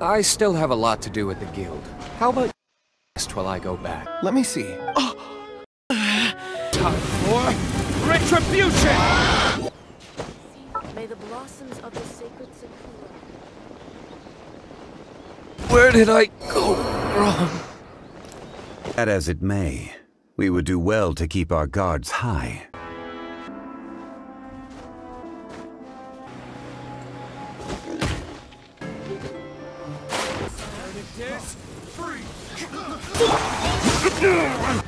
I still have a lot to do with the guild. How about rest while I go back? Let me see. Oh. Time for retribution! May the blossoms of the sacred Sakura Where did I go wrong? That as it may, we would do well to keep our guards high. Free!